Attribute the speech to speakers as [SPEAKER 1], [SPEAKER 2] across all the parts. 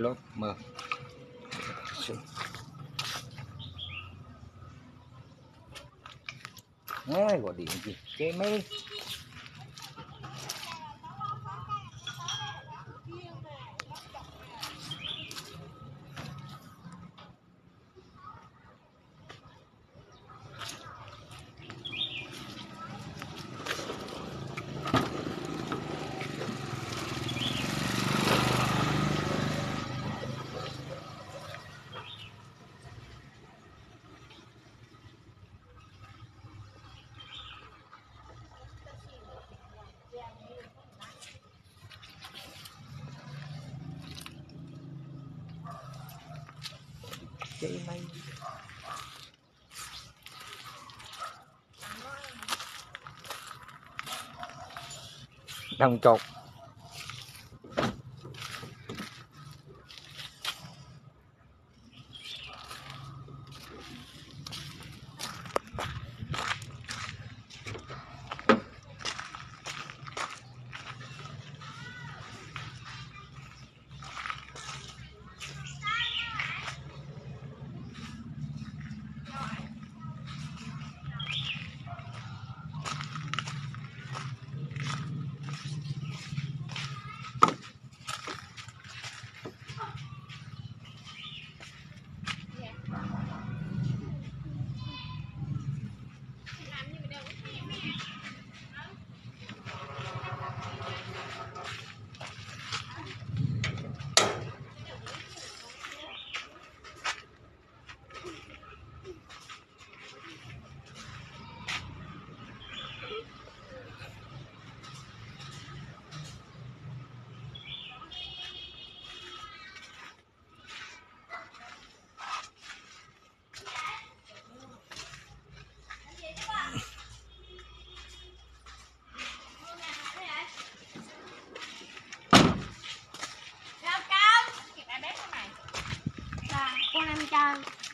[SPEAKER 1] lốp mờ. Nghe gọi điện gì? Cái mấy chị mày. Đồng chột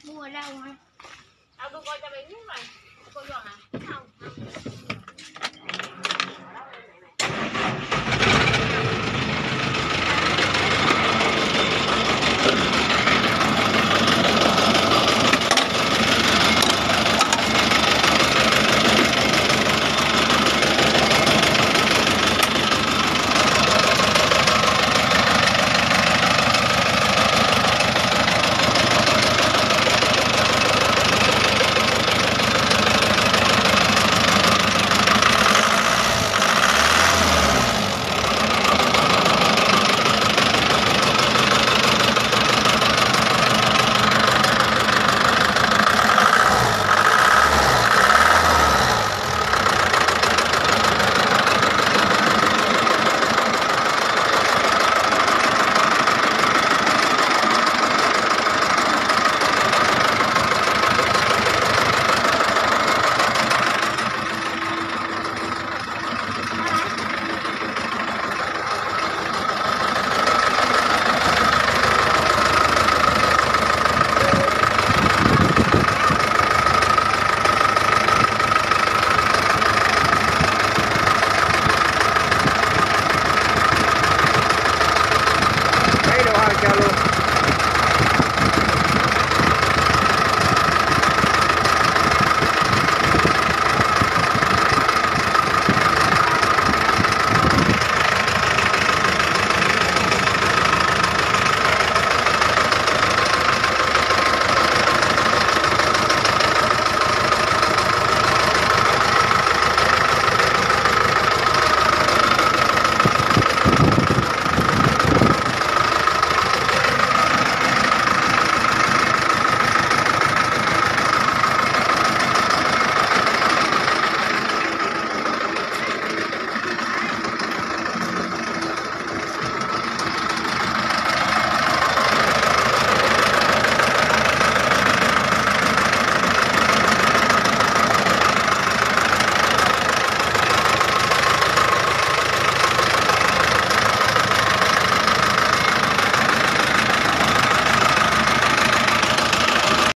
[SPEAKER 2] mua ở đâu hả?
[SPEAKER 3] Tao đưa coi cho mày biết này Cô dọn à